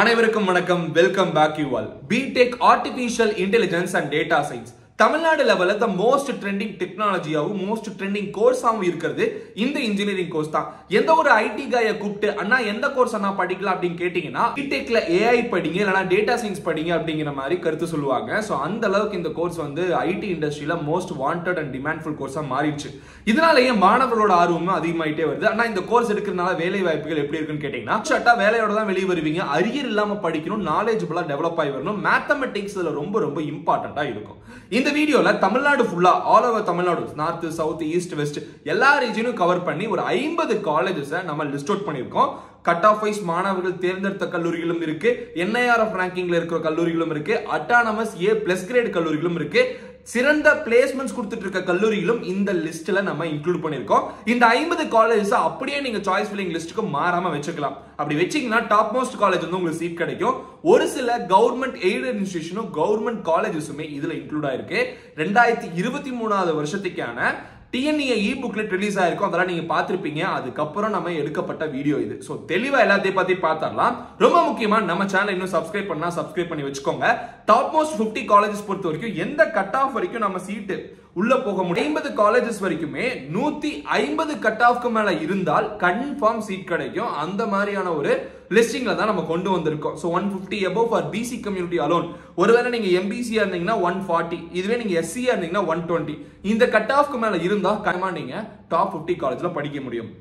அனைவருக்கும் வணக்கம். Welcome back you all BTech artificial intelligence and data science Tamil Nadu லெவலில் the most trending டெக்னாலஜியாகவும் most trending கோர்ஸாகவும் இருக்கிறது இந்த இன்ஜினியரிங் கோர்ஸ் தான். எந்த ஒரு ஐடி காயை கூப்பிட்டு அண்ணா எந்த கோர்ஸ் அண்ணா படிக்கலாம்? அப்படின்னு கேட்டிங்கன்னா பிடெக்ல ஏஐ படிங்க இல்லைனா டேட்டா சயின்ஸ் படிங்க அப்படிங்கிற மாதிரி கருத்து சொல்லுவாங்க. ஸோ அந்த அளவுக்கு இந்த கோர்ஸ் வந்து ஐடி இண்டஸ்ட்ரியில மோஸ்ட் வாண்டட் அண்ட் டிமாண்ட்ஃபுல் கோர்ஸாக மாறிடுச்சு. இதனாலேயே மாணவர்களோட ஆர்வமும் அதிகமாயிட்டே வருது. ஆனால் இந்த கோர்ஸ் எடுக்கிறதுனால வேலை வாய்ப்புகள் எப்படி இருக்குன்னு கேட்டீங்கன்னா ஷட்டா வேலையோட தான் வெளியே வருவீங்க. அரியர் இல்லாமல் படிக்கணும் நாலேஜபிளா டெவலப் ஆகி வரணும். மேத்தமெட்டிக்ஸ் ரொம்ப ரொம்ப இம்பார்ட்டண்ட்டாக இருக்கும். இந்த வீடியோவில் தமிழ்நாடு ஃபுல்லாக all over Tamil Nadu north south east west எல்லா ரீஜனும் கவர் பண்ணி ஒரு ஐம்பது காலேஜஸை நம்ம லிஸ்ட் அவுட் பண்ணியிருக்கோம். கட் ஆஃப் வைஸ் மாணவர்கள் தேர்ந்தெடுத்த கல்லூரிகளும் இருக்கு. என்ஐஆர்எஃப் ரேங்கிங்ல இருக்கிற கல்லூரிகளும் இருக்கு. அட்டானமஸ் ஏ பிளஸ் கிரேட் கல்லூரிகளும் இருக்கு. சிறந்த பிளேஸ்மெண்ட்ஸ் கொடுத்துட்டு இருக்க கல்லூரிகளும் இந்த லிஸ்ட்ல நம்ம இன்க்ளூட் பண்ணிருக்கோம் இந்த ஐம்பது காலேஜஸ் அப்படியே நீங்க சாய்ஸ் ஃபில்லிங் லிஸ்ட்டுக்கு மாறாம வச்சுக்கலாம். அப்படி வச்சீங்கன்னா டாப் மோஸ்ட் காலேஜ் வந்து உங்களுக்கு சீட் கிடைக்கும். ஒரு சில கவர்மெண்ட் எய்டட் இன்ஸ்டியூஷனும் கவர்மெண்ட் காலேஜஸுமே இதுல இன்க்ளூட் ஆயிருக்கு. ரெண்டாயிரத்தி இருபத்தி மூணாவது வருஷத்துக்கான டிஎன்ஏ இ புக்லெட் ரிலீஸ் ஆயிருக்கும். அதெல்லாம் நீங்க பார்த்துருப்பீங்க. அதுக்கப்புறம் நம்ம எடுக்கப்பட்ட வீடியோ இது. ஸோ தெளிவா எல்லாத்தையும் பத்தி பார்த்தரலாம் ரொம்ப முக்கியமா நம்ம சேனல் இன்னும் சப்ஸ்கிரைப் பண்ணா சப்ஸ்கிரைப் பண்ணி வச்சுக்கோங்க. டாப் மோஸ்ட் பிப்டி காலேஜஸ் பொறுத்த வரைக்கும் எந்த கட் ஆஃப் வரைக்கும் நம்ம சீட்டு உள்ள போக முடியும். ஐம்பது காலேஜஸ் வரைக்குமே நூத்தி ஐம்பது கட் ஆஃப்க்கு மேல இருந்தால் கன்ஃபார்ம் சீட் கிடைக்கும். அந்த மாதிரியான ஒரு லிஸ்டிங்ல தான் நம்ம கொண்டு வந்திருக்கோம். So one fifty above for BC community alone ஒருவேளை நீங்க எம்பிசியா இருந்தீங்கன்னா ஒன் ஃபார்ட்டி இதுவே நீங்க எஸ்சியா இருந்தீங்கன்னா ஒன் டுவெண்ட்டி இந்த கட் ஆஃப்க்கு மேல இருந்தா கண்டிப்பா நீங்க டாப் ஃபிஃப்டி காலேஜ்ல படிக்க முடியும்.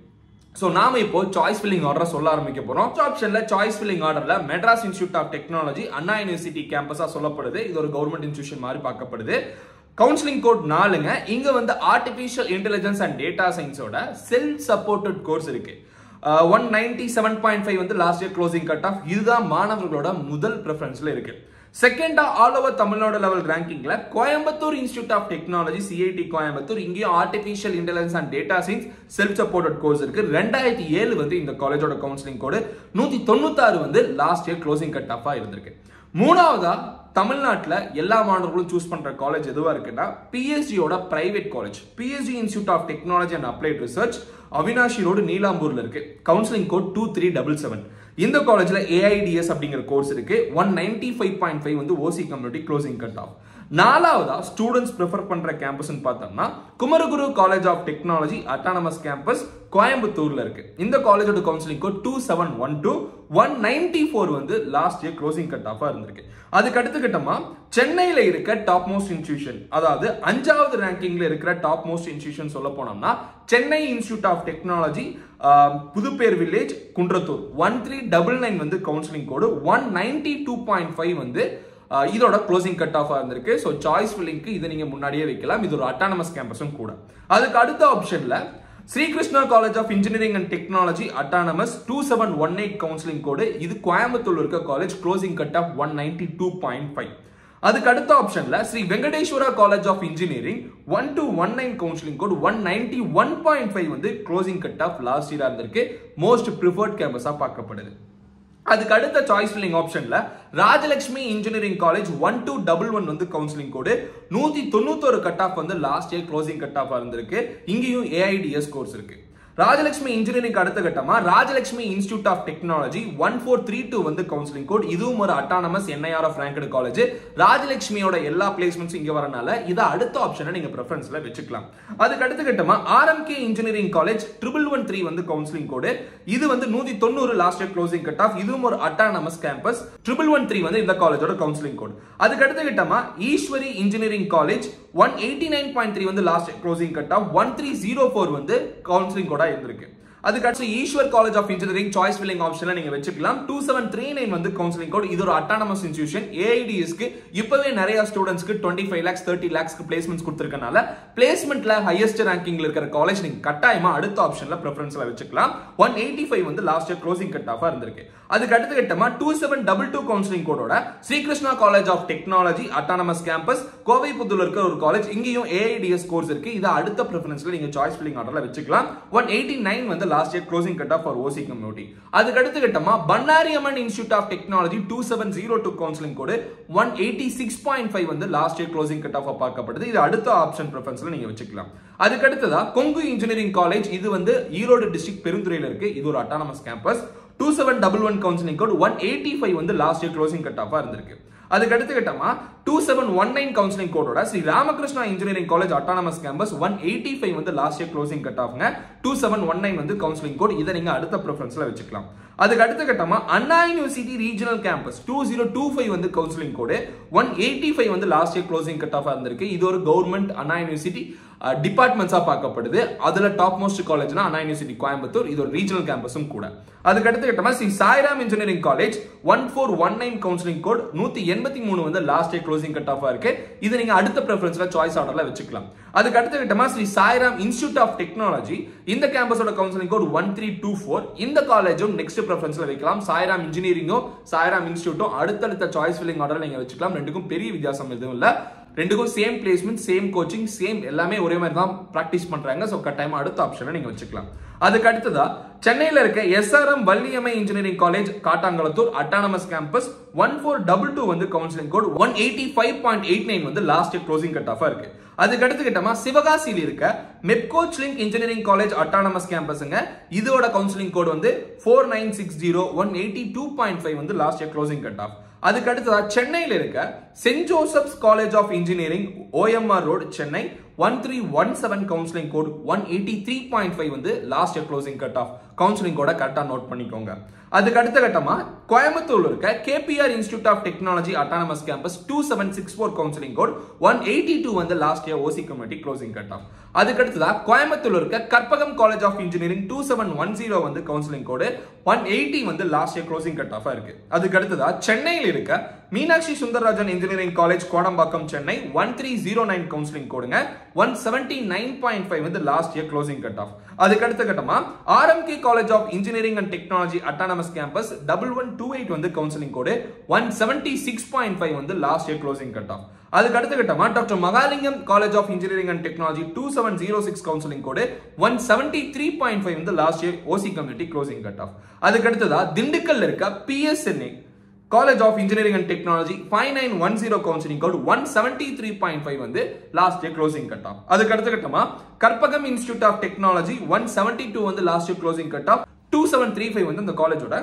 ஸோ நாம இப்போ சாய்ஸ் ஃபில்லிங் ஆர்டர் சொல்ல ஆரம்பிக்க போறோம். ஆப்ஷன்ல சாய்ஸ் ஃபில்லிங் ஆர்டர்ல Madras institute of technology Anna university கேம்பஸா சொல்லப்படுது. இது ஒரு கவர்மெண்ட் இன்ஸ்டியூஷன் மாதிரி பார்க்கப்படுது. கவுன்சிலிங் கோட் நாலுங்க. இங்க வந்து ஆர்டிபிஷியல் இன்டெலிஜென்ஸ் அண்ட் டேட்டா சயின்ஸோட செல்ஃப் சப்போர்ட்டட் கோர்ஸ் இருக்கு. One ninety seven point five வந்து last year closing cut off இதுதான் மாணவர்களோட முதல் ப்ரிஃபரன்ஸ்ல இருக்கு. செகண்டா all over Tamil Nadu level ரேங்கிங்ல Coimbatore institute of technology CIT Coimbatore. இங்கேயும் artificial intelligence and data science self supported course இருக்கு. ரெண்டாயிரத்தி ஏழு வந்து இந்த காலேஜோட கவுன்சிலிங் கோடு நூத்தி தொண்ணூத்தாறு வந்து லாஸ்ட் இயர் க்ளோசிங் கட் ஆஃபா இருந்திருக்கு. மூணாவதா தமிழ்நாட்டில் எல்லா மாணவர்களும் சூஸ் பண்ணுற காலேஜ் எதுவாக இருக்குன்னா பிஎஸ்ஜியோட private college PSG institute of technology and applied research Avinashi road நீலாம்பூரில் இருக்கு. Counselling code two three double seven இந்த காலேஜில் ஏஐடிஎஸ் அப்படிங்கிற கோர்ஸ் இருக்கு. One ninety five point five வந்து OC community closing cut off நாலாவதா ஸ்டூடெண்ட்ஸ் ப்ரிஃபர் பண்ற campus பார்த்தோம்னா Kumaraguru college of technology autonomous campus கோயம்புத்தூர்ல இருக்கு. இந்த காலேஜோட counselling code two seven one two one ninety four வந்து லாஸ்ட் இயர் க்ளோசிங் கட் ஆஃபாக இருந்திருக்கு. அதுக்கு அடுத்த கட்டமா சென்னையில இருக்க டாப் மோஸ்ட் இன்ஸ்டியூஷன் அதாவது அஞ்சாவது ரேங்கிங்ல இருக்கிற டாப் மோஸ்ட் இன்ஸ்டியூஷன் சொல்ல போனோம்னா Chennai institute of technology Pudupper village Kundrathur. One three double nine வந்து counselling code one ninety two point five வந்து இதோட க்ளோசிங் கட் ஆஃபாக இருந்திருக்கு. ஸோ சாய்ஸ் ஃபில்லிங்க்கு இதை நீங்கள் முன்னாடியே வைக்கலாம். இது ஒரு அட்டானமஸ் கேம்பஸும் கூட. அதுக்கு அடுத்த ஆப்ஷனில் Sri Krishna college of engineering and technology autonomous two seven one eight counselling code இது கோயம்புத்தூர் இருக்க college closing cut off one ninety two point five அதுக்கு அடுத்த ஆப்ஷன்ல Sri Venkateswara college of engineering one two one nine counselling code one ninety one point five வந்து closing cut off last இயராக இருந்திருக்கு. Most preferred கேம்பஸாக பார்க்கப்படுது. அதுக்கு அடுத்த choice filling ஆப்ஷனில் Rajalakshmi engineering college one two double one வந்து counselling code நூற்றி தொண்ணூத்தொரு கட் ஆஃப் வந்து last year closing cut off இருந்திருக்கு. இங்கேயும் ஏஐடிஎஸ் கோர்ஸ் இருக்குது ராஜலட்சுமி இன்ஜினியரிங் அடுத்த கட்டமா? Rajalakshmi institute of technology one four three two வந்து கவுன்சிலிங் கோட் இதுவும் ஒரு autonomous NIR of ranked college ராஜலட்சுமியோட எல்லா பிளேஸ்மெண்ட்ஸும் இங்க வரனால இதை அடுத்த ஆப்ஷனை நீங்க ப்ரிஃபரன்ஸ்ல வச்சுக்கலாம். அதுக்கு அடுத்த கட்டமா RMK engineering college triple one three வந்து கவுன்சிலிங் கோடு இது வந்து நூத்தி தொண்ணூறு last year closing cut off இதுவும் ஒரு autonomous campus triple one three வந்து இந்த காலேஜோட கவுன்சிலிங் கோட் அதுக்கு அடுத்த கட்டமா Eswari engineering college one eighty nine point three வந்து லாஸ்ட் க்ளோசிங் கட்டாக ஒன் த்ரீ ஜீரோ ஃபோர் வந்து கவுன்சிலிங்கோட இருந்திருக்கு. அதுக்கடுத்து Eswar college of engineering choice filling ஆப்ஷன்ல நீங்க வச்சுக்கலாம். டூ செவன் த்ரீ நைன் வந்து கவுன்சிலிங் கோட் இது ஒரு அட்டானமஸ் இன்ஸ்டியூஷன் ஏஐடிஎஸ்க்கு இப்பவே நிறைய ஸ்டூடெண்ட்ஸ்க்கு டுவெண்ட்டி ஃபைவ் லேக்ஸ் தேர்ட்டி லேக்ஸ்க்கு பிளேஸ்மெண்ட்ஸ் கொடுத்துருக்கனால பிளேஸ்மெண்ட்ல ஹையஸ்ட் ரேங்கிங்ல இருக்கிற காலேஜ் நீங்க கட்டாயமா அடுத்த ஆப்ஷன்ல ப்ரிஃபரன்ஸ்ல வச்சுக்கலாம். ஒன் எயிட்டி ஃபைவ் வந்து லாஸ்ட் இயர் க்ளோசிங் கட் ஆஃபா இருந்திருக்கு. அதுக்கு அடுத்த கட்டமா two seven double two counselling கோடோட Sri Krishna college of technology autonomous campus Kovai புத்தூர்ல இருக்கிற ஒரு காலேஜ் இங்கேயும் ஏஐடிஎஸ் கோர்ஸ் இருக்கு. இது அடுத்த ப்ரிஃபரன்ஸ்ல நீங்க சாய்ஸ் ஃபில்லிங் ஆர்டர்ல வச்சுக்கலாம். ஒன் எயிட்டி நைன் வந்து last year closing cut off for OC community அதுக்கு அடுத்த கட்டமா Bannari Amman institute of technology two seven zero two counselling code one eighty six point five வந்து last year closing cut off பார்க்கப்படுது. இது அடுத்த option ப்ரிஃபரன்ஸ்ல நீங்க வச்சுக்கலாம். அதுக்கு அடுத்ததா கொங்கு இன்ஜினியரிங் காலேஜ் இது வந்து ஈரோடு டிஸ்ட்ரிக்ட் பெருந்துறையில இருக்கு. இது ஒரு autonomous campus two seven double one counselling code one eighty five வந்து லாஸ்ட் இயர் க்ளோசிங் கட் ஆஃபாக இருந்திருக்கு. அதுக்கு அடுத்த கட்டமா two seven one nine counselling கோடோட Sri Ramakrishna engineering college autonomous campus one eighty five வந்து லாஸ்ட் இயர் க்ளோசிங் கட் ஆஃப்ங்க two seven one nine வந்து counselling code இதை நீங்கள் அடுத்த ப்ரிஃபரன்ஸில் வச்சுக்கலாம். அதுக்கு அடுத்த கட்டமா Anna university regional campus two zero two five வந்து counselling code one eighty five வந்து last year closing cut off இருந்திருக்கு. இது ஒரு கவர்மெண்ட் அண்ணா யூனிவர்சிட்டி டிபார்ட்மெண்ட்ஸாக பார்க்கப்படுது. அதுல டாப் மோஸ்ட் காலேஜ்னா அண்ணா யூனிவர்சிட்டி கோயம்புத்தூர். இது ஒரு ரீஜனல் கேம்பஸும் கூட. அதுக்கு அடுத்த கட்டமா Sri Sairam engineering college one four one nine counselling code நூத்தி எண்பத்தி மூணு வந்து லாஸ்ட் இயர் க்ளோசிங் கட் ஆஃபாக இருக்கு. இது நீங்கள் அடுத்த ப்ரிஃபரன்ஸ்ல சாய்ஸ் ஆர்டரில் வச்சுக்கலாம். அதுக்கு அடுத்த கட்டமா Sri Sairam institute of technology இந்த கேம்பஸோட counselling code one three two four இந்த காலேஜும் நெக்ஸ்ட் ப்ரெஃபரன்ஸில் வைக்கலாம். சாய்ராம் இன்ஜினியரிங்கும் சாய்ராம் இன்ஸ்டியூட்டும் அடுத்தடுத்த சாய்ஸ் ஃபில்லிங் ஆர்டர் நீங்கள் வச்சுக்கலாம். ரெண்டுக்கும் பெரிய வித்தியாசம் எதுவும் இல்லை. ரெண்டுக்கும் same placement same coaching same எல்லாமே ஒரே மாதிரி தான் ப்ராக்டிஸ் பண்ணுறாங்க ஸோ கட்டாயமாக அடுத்த ஆப்ஷனை நீங்கள் வச்சுக்கலாம். அதுக்கு அடுத்ததா சென்னையில் இருக்க SRM Valliammai engineering college Kattankulathur autonomous campus one four double two வந்து counselling code one eighty five point eight nine வந்து லாஸ்ட் க்ளோசிங் கட் ஆஃபாக இருக்கு. அதுக்கு அடுத்து சிவகாசியில் இருக்க Mepco Schlenk engineering college autonomous கேம்பஸுங்க இதோட கவுன்சிலிங் கோட் வந்து four nine six zero one eighty two point five வந்து last year closing cut off அதுக்கு அடுத்ததா சென்னையில் இருக்க Saint Joseph's college of engineering OMR road Chennai one three one seven counselling code one eighty three point five வந்து last year closing cut off counselling கூட கரெக்டாக note பண்ணிக்கோங்க. அதுக்கு அடுத்த கட்டமா கோயம்புத்தூர்ல இருக்க KPR institute of technology autonomous campus two seven six four counselling code one eighty two வந்து last year OC community closing cut off அதுக்கு அடுத்ததா கோயம்புத்தூர்ல இருக்க Karpagam college of engineering two seven one zero வந்து கவுன்சிலிங் கோடு ஒன் எயிட்டி வந்து last year closing cut ஆஃபா இருக்கு. அதுக்கு அடுத்ததா சென்னையில் இருக்க Meenakshi Sundararajan engineering college Kodambakkam Chennai one three zero nine counselling கோடுங்க one seventy nine point five வந்து last year closing cut off அதுக்கு அடுத்த கட்டமா RMK college of engineering and technology autonomous campus double one two eight வந்து counselling code one seventy six point five வந்து last year closing cut off அதுக்கு அடுத்த கட்டமா doctor Mahalingam college of engineering and technology two seven zero six counselling code one seventy three point five வந்து last year OC community closing cut off அதுக்கு அடுத்ததா திண்டுக்கல்ல இருக்க PSNA college of engineering and technology five nine one zero counselling code one seventy three point five வந்து last year closing cut off அதுக்கு அடுத்த கட்டமா Karpagam institute of technology one seventy two வந்து last year closing cut off two seven three five வந்து அந்த காலேஜோட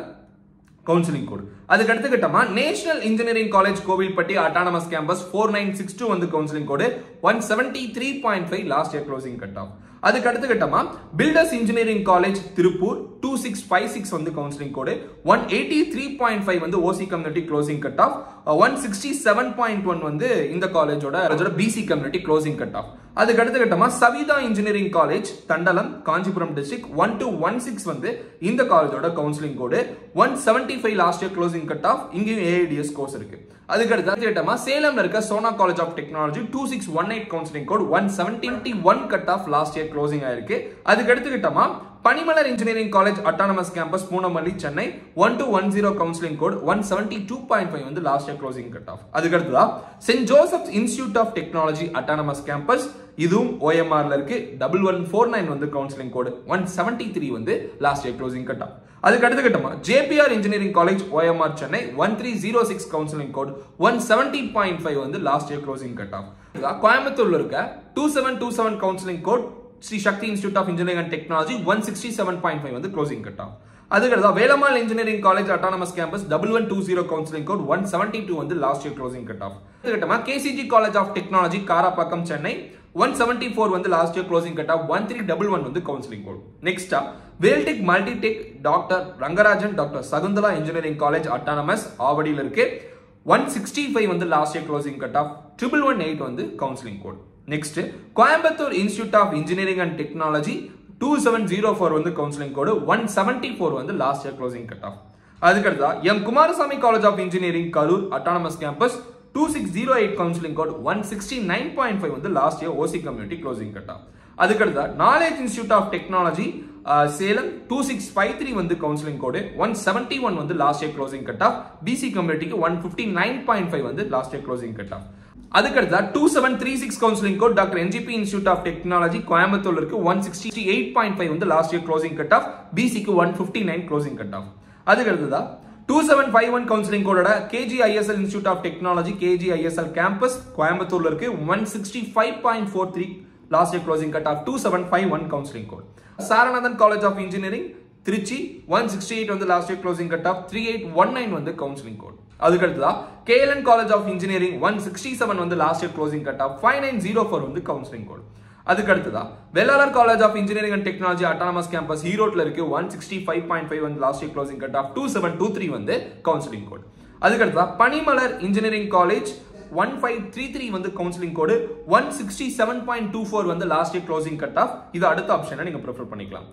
counselling code அதுக்கு அடுத்த கட்டமா national engineering college Kovilpatti autonomous campus four nine six two வந்து counselling code one seventy three point five last year closing cut off அதுக்கு அடுத்த கட்டமா builders engineering college Tiruppur two six five six வந்து counselling code one eighty three point five வந்து OC community closing cut off one sixty seven point one வந்து இந்த காலேஜோட BC community closing cut off அதுக்கு அடுத்த கட்டமா Saveetha engineering college Thandalam Kanchipuram district one two one six வந்து இந்த காலேஜோட counselling code one seventy five last year closing cut off இங்கேயும் ஏஐடிஎஸ் கோர்ஸ் இருக்கு. அதுக்கு அடுத்த சேலம்ல இருக்க Sona college of technology two six one eight counselling code one seventy one cut off last year closing ஆயிருக்கு. அதுக்கடுத்து கிட்டமா Panimalar engineering college autonomous campus Poonamallee Chennai one two one zero counselling code one seventy two point five வந்து last year closing cut off அதுக்கு அடுத்ததா Saint Joseph institute of technology autonomous campus இதுவும் ஓஎம்ஆர்ல இருக்கு. Double one four nine வந்து counselling code one seventy three வந்து last year closing cut off அதுக்கு அடுத்த கட்டமாக JBR engineering college OMR Chennai one three zero six counselling code one seventy point five வந்து last year closing cut off கோயம்புத்தூர்ல இருக்க two seven two seven counselling code Sri Sakthi institute of engineering and technology one sixty seven point five வந்து closing cut off அதுக்கடுத்தா Velammal engineering college autonomous campus double one two zero counselling code one seventy two வந்து last year closing cut off அதுக்கட்டமா KCG college of technology Karapakkam Chennai one seventy four வந்து last year closing cut off one three double one வந்து counselling code நெக்ஸ்டா Vel Tech multi tech doctor Rangarajan doctor Sakunthala engineering college autonomous ஆவடியில் இருக்கு. One sixty five வந்து last year closing cut off triple one eight வந்து counselling code next Coimbatore institute of engineering and technology two seven zero four வந்து counselling code one seventy four வந்து last year closing cut off அதுக்கடுத்தா M Kumarasamy college of engineering Karur autonomous campus two six zero eight counselling code one sixty nine point five வந்து last year OC community closing cut off அதுக்கடுத்தா knowledge institute of technology Salem two six five three வந்து counselling code one seventy one வந்து last year closing cut off BC கம்யூனிட்டிக்கு one fifty nine point five வந்து last year closing cut off அதுக்கடுத்தா two seven three six counselling code doctor NGP institute of technology Coimbatore இருக்கு one sixty eight point five வந்து last year closing cut off பிசிக்கு one fifty nine closing cut off அதுக்கடுத்ததா two seven five one counselling கோடோட KG ISL institute of technology KG ISL campus கோயம்புத்தூர்ல இருக்கு. One sixty five point four three last year closing cut off two seven five one counselling code Saranathan college of engineering Trichy. One sixty eight வந்து last year closing cut off three eight one nine வந்து counselling code அதுக்கடுத்ததா KLN college of engineering one sixty seven வந்து last year closing cut off five nine zero four வந்து counselling code அதுக்கு அடுத்ததா Vellalar college of engineering and technology autonomous campus ஈரோட்ல இருக்கு. One sixty five point five வந்து last year closing cut off two seven two three வந்து counselling code அதுக்கு அடுத்ததா Panimalar engineering college one five three three வந்து counselling code one sixty seven point two four வந்து last year closing cut off இது அடுத்த ஆப்ஷனை நீங்க prefer பண்ணிக்கலாம்.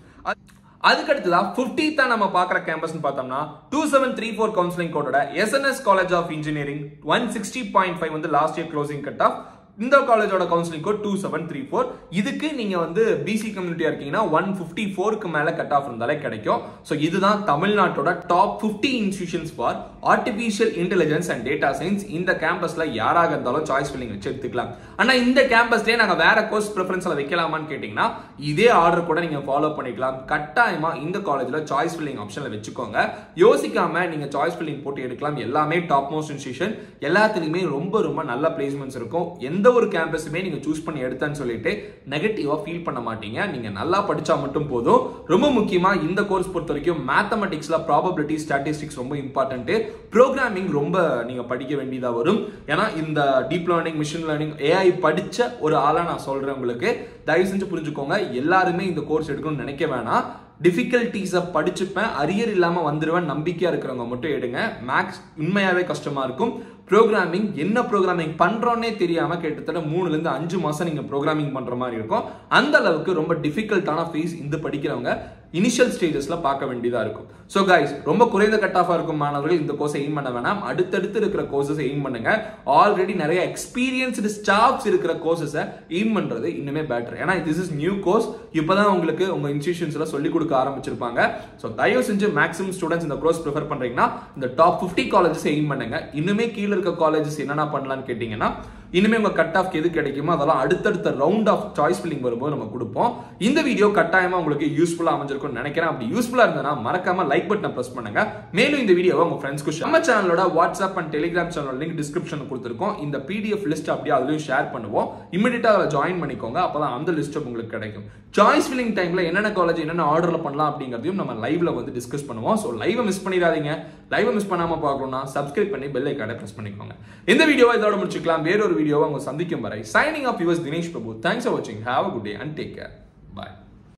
அதுக்கு அடுத்ததா பிப்டீத்தா நம்ம பாக்குற கேம்பஸ்னு பார்த்தோம்னா two seven three four counselling கோடோட SNS college of engineering one sixty point five வந்து last year closing cut off இந்த காலேஜோட counselling code two seven three four இதுக்கு நீங்கள் வந்து பிசி கம்யூனிட்டியாக இருக்கீங்கன்னா ஒன் ஃபிஃப்டி ஃபோருக்கு மேலே கட் ஆஃப் இருந்தாலே கிடைக்கும். ஸோ இதுதான் தமிழ்நாட்டோட top fifty institutions for artificial intelligence and data science இந்த கேம்பஸில் யாராக இருந்தாலும் சாய்ஸ் ஃபில்லிங் வச்சு எடுத்துக்கலாம். ஆனால் இந்த கேம்பஸ்லேயே நாங்கள் வேற கோர்ஸ் ப்ரிஃபரன்ஸில் வைக்கலாமான்னு கேட்டிங்கன்னா இதே ஆர்டர் கூட நீங்கள் ஃபாலோ பண்ணிக்கலாம். கட்டாயமாக இந்த காலேஜில் சாய்ஸ் ஃபில்லிங் ஆப்ஷனில் வச்சுக்கோங்க. யோசிக்காமல் நீங்கள் சாய்ஸ் ஃபில்லிங் போட்டு எடுக்கலாம். எல்லாமே டாப் மோஸ்ட் இன்ஸ்டியூஷன் எல்லாத்துலேயுமே ரொம்ப ரொம்ப நல்ல பிளேஸ்மெண்ட்ஸ் இருக்கும். எந்த ஒரு கேம்பஸுமே நீங்கள் சூஸ் பண்ணி எடுத்தேன்னு சொல்லிட்டு நெகட்டிவாக ஃபீல் பண்ண மாட்டீங்க. நீங்கள் நல்லா படித்தா மட்டும் போதும். ரொம்ப முக்கியமாக இந்த கோர்ஸ் பொறுத்த வரைக்கும் மேத்தமெட்டிக்ஸில் ப்ராபபிலிட்டி ஸ்டாட்டிஸ்டிக்ஸ் ரொம்ப இம்பார்ட்டன்ட்டு ப்ரோக்ராமிங் ரொம்ப நீங்கள் படிக்க வேண்டியதாக வரும். ஏன்னா இந்த deep learning machine learning AI படித்த ஒரு ஆளாக நான் சொல்கிறேன் உங்களுக்கு. தயவு செஞ்சு புரிஞ்சுக்கோங்க. எல்லாருமே இந்த கோர்ஸ் எடுக்கணும்னு நினைக்க வேணாம். டிஃபிகல்ட்டிஸை படிச்சுப்பேன். அரியர் இல்லாமல் வந்துடுவேன் நம்பிக்கையாக இருக்கிறவங்க மட்டும் எடுங்க. மேக்ஸ் உண்மையாகவே கஷ்டமாக இருக்கும். ப்ரோக்ராமிங் என்ன ப்ரோக்ராமிங் பண்ணுறோன்னே தெரியாமல் கிட்டத்தட்ட மூணுலேருந்து அஞ்சு மாதம் நீங்கள் ப்ரோக்ராமிங் பண்ணுற மாதிரி இருக்கும். அந்த அளவுக்கு ரொம்ப டிஃபிகல்ட்டான ஃபீஸ் இந்த படிக்கிறவங்க. இனிஷியல் ஸ்டேஜஸில் பார்க்க வேண்டியதாக இருக்கும். ஸோ கைஸ் ரொம்ப குறைந்த கட் ஆஃபாக இருக்கும் மாணவர்கள் இந்த கோர்ஸை எய்ம் பண்ண வேணாம். அடுத்தடுத்து இருக்கிற கோர்சஸ் எய்ம் பண்ணுங்க. ஆல்ரெடி நிறைய எக்ஸ்பீரியன்ஸ்டு ஸ்டாஃப்ஸ் இருக்கிற கோர்சஸை எய்ம் பண்ணுறது இன்னுமே பெட்டர் ஏன்னா திஸ் இஸ் நியூ கோர்ஸ் இப்போ தான் உங்களுக்கு உங்கள் இன்ஸ்டியூஷன்ஸில் சொல்லிக் கொடுக்க ஆரம்பிச்சிருப்பாங்க. ஸோ தயவு செஞ்சு மேக்ஸிமம் ஸ்டூடெண்ட்ஸ் இந்த கோர்ஸ் ப்ரிஃபர் பண்ணுறீங்கன்னா இந்த டாப் ஃபிஃப்டி காலேஜஸ் எய்ம் பண்ணுங்க. இன்னுமே கீழே இருக்க காலேஜஸ் என்னென்ன பண்ணலான்னு கேட்டிங்கன்னா இனிமேல் உங்கள் கட் ஆஃப் எது கிடைக்குமோ அதெல்லாம் அடுத்தடுத்த ரவுண்ட் ஆஃப் சாய்ஸ் ஃபில்லிங் வரும்போது நம்ம கொடுப்போம். இந்த வீடியோ கட்டாயமாக உங்களுக்கு யூஸ்ஃபுல்லாக அமைஞ்சிருக்கும்னு நினைக்கிறேன். அப்படி யூஸ்ஃபுல்லாக இருந்ததுன்னா மறக்காம லைக் பட்டனை ப்ரெஸ் பண்ணுங்க. மேலும் இந்த வீடியோவை உங்க ஃப்ரெண்ட்ஸ்க்கு நம்ம சேனலோட WhatsApp and Telegram channel link description கொடுத்துருக்கோம். இந்த பிடிஎஃப் லிஸ்ட் அப்படியே அதுலையும் ஷேர் பண்ணுவோம். இமீடியட்டாக அதில் ஜாயின் பண்ணிக்கோங்க. அப்போ தான் அந்த லிஸ்ட்டும் உங்களுக்கு கிடைக்கும். சாய்ஸ் ஃபில்லிங் டைமில் என்னென்ன காலேஜ் என்னென்ன ஆர்டரில் பண்ணலாம் அப்படிங்கிறதையும் நம்ம லைவ்ல வந்து டிஸ்கஸ் பண்ணுவோம். ஸோ லைவை மிஸ் பண்ணிடாதீங்க. லைவை மிஸ் பண்ணாமல் பார்க்கணும்னா சப்ஸ்கிரைப் பண்ணி பெல் ஐக்கானை ப்ரெஸ் பண்ணிக்கோங்க. இந்த வீடியோவை இதோட முடிச்சுக்கலாம். வேறொரு வீடியோவை உங்க சந்திக்கும் வரை signing off yours Dinesh Prabhu thanks for வாட்சிங் have a good day and take care bye